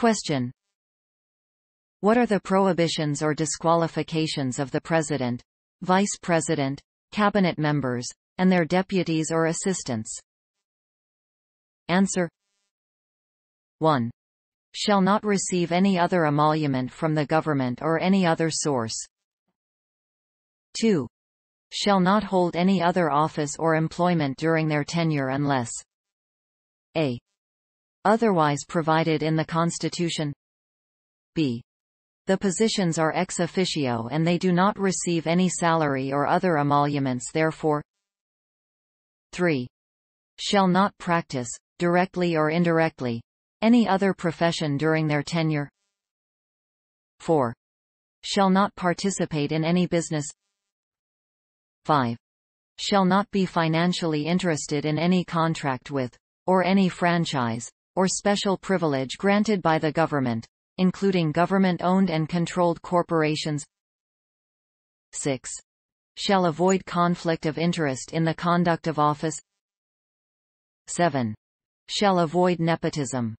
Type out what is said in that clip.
Question. What are the prohibitions or disqualifications of the President, Vice President, Cabinet members, and their deputies or assistants? Answer 1. Shall not receive any other emolument from the government or any other source. 2. Shall not hold any other office or employment during their tenure unless a. Otherwise provided in the Constitution b. The positions are ex officio and they do not receive any salary or other emoluments therefore 3. Shall not practice, directly or indirectly, any other profession during their tenure 4. Shall not participate in any business 5. Shall not be financially interested in any contract with, or any franchise, or special privilege granted by the government, including government-owned and controlled corporations 6. Shall avoid conflict of interest in the conduct of office 7. Shall avoid nepotism